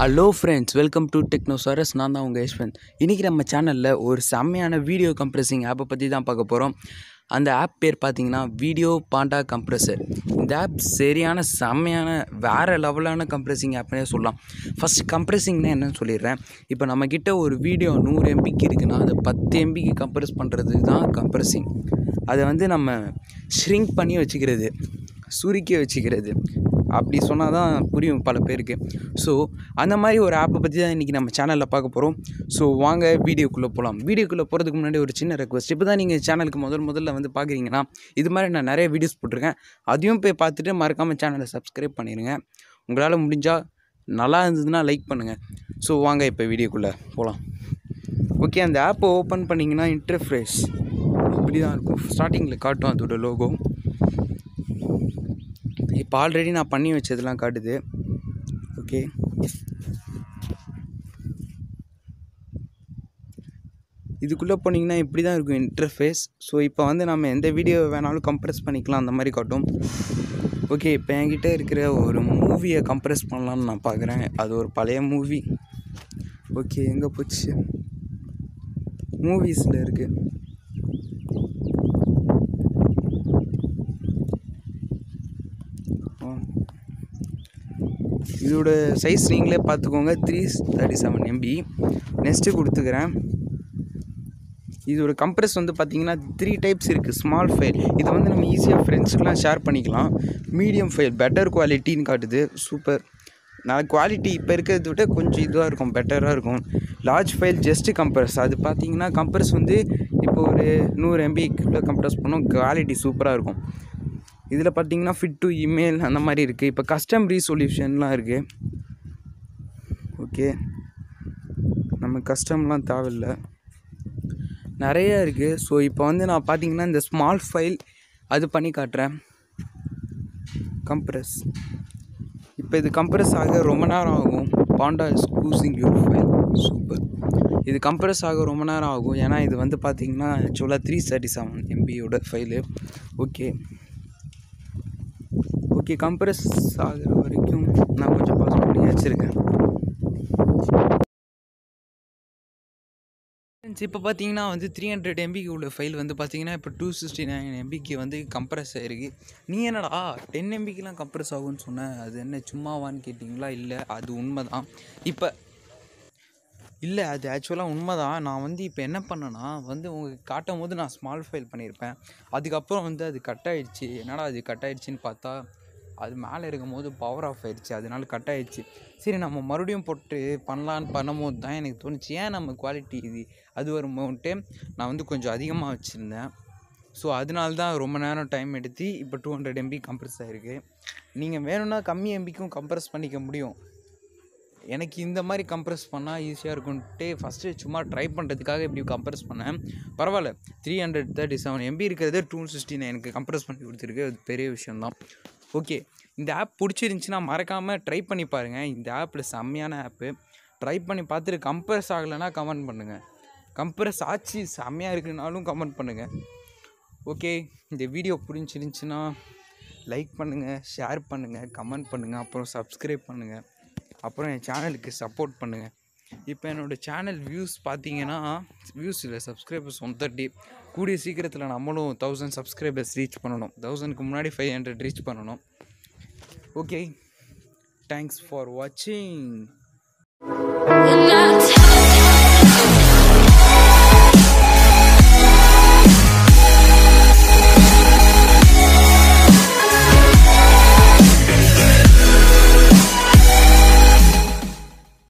Hello friends welcome to Technosaurus நான் தான் உங்கள் யஷ்வந்த். இன்றைக்கி நம்ம சேனலில் ஒரு செம்மையான வீடியோ கம்ப்ரெசிங் ஆப்பை பற்றி தான் பார்க்க போகிறோம் அந்த ஆப் பேர் பார்த்தீங்கன்னா வீடியோ பாண்டா கம்ப்ரெசர் இந்த ஆப் சரியான செம்மையான வேறு லெவலான கம்ப்ரெசிங் ஆப்னே சொல்லலாம். ஃபஸ்ட் கம்ப்ரெசிங்னா என்னென்னு சொல்லிடுறேன். இப்போ நம்மக்கிட்ட ஒரு வீடியோ நூறு எம்பிக்கு இருக்குன்னா அதை பத்து எம்பிக்கு கம்ப்ரெஸ் பண்ணுறது தான் கம்ப்ரெசிங் அதை வந்து நம்ம ஷ்ரிங்க் பண்ணி வச்சுக்கிறது சுருக்கி வச்சுக்கிறது. அப்படி சொன்னால் தான் புரியும் பல பேருக்கு. ஸோ அந்த மாதிரி ஒரு ஆப்பை பற்றி தான் இன்றைக்கி நம்ம சேனலில் பார்க்க போகிறோம் ஸோ வாங்க வீடியோக்குள்ளே போகலாம் வீடியோக்குள்ளே போகிறதுக்கு முன்னாடி ஒரு சின்ன ரெக்வஸ்ட் இப்போ தான் நீங்கள் சேனலுக்கு முதல் முதல்ல வந்து பார்க்குறீங்கன்னா இது மாதிரி நான் நிறைய வீடியோஸ் போட்டிருக்கேன். அதையும் போய் பார்த்துட்டு மறக்காமல் சேனலை சப்ஸ்கிரைப் பண்ணிடுங்க உங்களால் முடிஞ்சால் நல்லா இருந்ததுன்னா லைக் பண்ணுங்கள் ஸோ வாங்க இப்போ வீடியோக்குள்ளே போகலாம் ஓகே அந்த ஆப்பை ஓப்பன் பண்ணிங்கன்னா இன்டர்ஃப்ரேஸ் இப்படி தான் இருக்கும். ஸ்டார்டிங்கில் காட்டும் அதோட லோகோ இப்போ ஆல்ரெடி நான் பண்ணி வச்சதெல்லாம் காட்டுது. ஓகே இதுக்குள்ளே போனீங்கன்னா இப்படி தான் இருக்கும் இன்டர்ஃபேஸ் ஸோ இப்போ வந்து நம்ம எந்த வீடியோ வேணாலும் கம்ப்ரெஸ் பண்ணிக்கலாம் அந்த மாதிரி காட்டும். ஓகே இப்போ என்கிட்ட இருக்கிற ஒரு மூவியை கம்ப்ரெஸ் பண்ணலான்னு நான் பார்க்குறேன் அது ஒரு பழைய மூவி ஓகே எங்கே போச்சு? மூவிஸில் இருக்குது இதோட சைஸ் நீங்களே பார்த்துக்கோங்க. Three thirty seven MB next கொடுத்துக்கிறேன். இதோட கம்ப்ரஸ் வந்து பார்த்தீங்கன்னா த்ரீ டைப்ஸ் இருக்குது ஸ்மால் ஃபைல் இதை வந்து நம்ம ஈஸியாக ஃப்ரெண்ட்ஸ்க்கெலாம் ஷேர் பண்ணிக்கலாம். மீடியம் ஃபைல் பெட்டர் குவாலிட்டின்னு காட்டுது. சூப்பர் நான் குவாலிட்டி இப்போ இருக்கிறத விட கொஞ்சம் இதுவாக இருக்கும். பெட்டராக இருக்கும். லார்ஜ் ஃபைல் ஜஸ்ட்டு கம்ப்ரஸ் அது பார்த்தீங்கன்னா கம்ப்ரஸ் வந்து இப்போ ஒரு நூறு எம்பிக்குள்ளே கம்ப்ரஸ் பண்ணோம். குவாலிட்டி சூப்பராக இருக்கும். இதில் பார்த்தீங்கன்னா ஃபிட் டு இமெயில் அந்த மாதிரி இருக்குது இப்போ கஸ்டம் ரீசொல்யூஷன்லாம் இருக்குது ஓகே நம்ம கஸ்டம்லாம் தேவையில்லை. நிறைய இருக்குது ஸோ இப்போ வந்து நான் பார்த்தீங்கன்னா இந்த ஸ்மால் ஃபைல் அது பண்ணி காட்டுறேன். கம்ப்ரஸ் இப்போ இது கம்ப்ரஸ் ஆக ரொம்ப நேரம் ஆகும். பாண்டா இஸ் கூசிங் யூர் ஃபைல் சூப்பர் இது கம்ப்ரஸ் ஆக ரொம்ப நேரம் ஆகும். ஏன்னா இது வந்து பார்த்தீங்கன்னா ஆக்சுவலாக த்ரீ தேர்ட்டி செவன் எம்பியோட ஃபைலு ஓகே ஓகே கம்ப்ரெஸ் ஆகிற வரைக்கும் நான் கொஞ்சம் பாஸ் பண்ணி வச்சுருக்கேன். இப்போ பார்த்தீங்கன்னா வந்து த்ரீ ஹண்ட்ரட் எம்பிக்கு உள்ள ஃபைல் வந்து பார்த்தீங்கன்னா இப்போ டூ சிக்ஸ்டி நைன் எம்பிக்கு வந்து கம்ப்ரஸ் ஆகிருக்கு நீ என்னடா டென் எம்பிக்கெலாம் கம்ப்ரஸ் ஆகும்னு சொன்னேன் அது என்ன சும்மாவான்னு கேட்டிங்களா? இல்லை அது உண்மை தான் இப்போ இல்லை அது ஆக்சுவலாக உண்மை தான் நான் வந்து இப்போ என்ன பண்ணேன்னா வந்து உங்களுக்கு காட்டும் போது நான் ஸ்மால் ஃபைல் பண்ணியிருப்பேன் அதுக்கப்புறம் வந்து அது கட் ஆகிடுச்சி என்னடா அது கட் ஆகிடுச்சின்னு பார்த்தா அது மேலே இருக்கும் போது பவர் ஆஃப் ஆயிடுச்சு. அதனால கட் ஆயிடுச்சு. சரி நம்ம மறுபடியும் போட்டு பண்ணலான்னு பண்ணும்போது தான் எனக்கு தோணுச்சு. ஏன் நம்ம குவாலிட்டி இது? அது ஒரு நான் வந்து கொஞ்சம் அதிகமாக வச்சுருந்தேன். ஸோ அதனால தான் ரொம்ப நேரம் டைம் எடுத்து இப்போ டூ ஹண்ட்ரட் எம்பி கம்ப்ரஸ் ஆகிருக்கு நீங்கள் வேணும்னா கம்மி எம்பிக்கும் கம்ப்ரஸ் பண்ணிக்க முடியும். எனக்கு இந்த மாதிரி கம்ப்ரெஸ் பண்ணால் ஈஸியாக இருக்கும்ன்ட்டு ஃபஸ்ட்டு சும்மா ட்ரை பண்ணுறதுக்காக இப்படி கம்ப்ரெஸ் பண்ணேன். பரவாயில்ல. Three hundred thirty seven MB இருக்கிறதே டூ சிக்ஸ்டி எனக்கு கம்ப்ரஸ் பண்ணி கொடுத்துருக்கு. அது பெரிய விஷயந்தான் ஓகே. இந்த ஆப் பிடிச்சிருந்துச்சின்னா மறக்காமல் ட்ரை பண்ணி பாருங்கள் இந்த ஆப்பில் செம்மையான ஆப்பு ட்ரை பண்ணி பார்த்துட்டு கம்ப்ரஸ் ஆகலைன்னா கமெண்ட் பண்ணுங்கள் கம்ப்ரஸ் ஆச்சு செம்மையாக இருக்குனாலும் கமெண்ட் பண்ணுங்கள் ஓகே. இந்த வீடியோ பிடிச்சிருந்துச்சின்னா லைக் பண்ணுங்கள் ஷேர் பண்ணுங்கள் கமெண்ட் பண்ணுங்கள் அப்புறம் சப்ஸ்கிரைப் பண்ணுங்கள் அப்புறம் என் சேனலுக்கு சப்போர்ட் பண்ணுங்கள் இப்போ என்னோடய சேனல் வியூஸ் பார்த்தீங்கன்னா வியூஸ் இல்லை சப்ஸ்கிரைபர்ஸ் ஒன் தேர்ட்டி கூடிய சீக்கிரத்தில் நம்மளும் தௌசண்ட் சப்ஸ்கிரைபர்ஸ் ரீச் பண்ணணும். தௌசண்ட்க்கு முன்னாடி ஃபைவ் ஹண்ட்ரட் ரீச் பண்ணணும். ஓகே தேங்க்ஸ் ஃபார் வாட்சிங்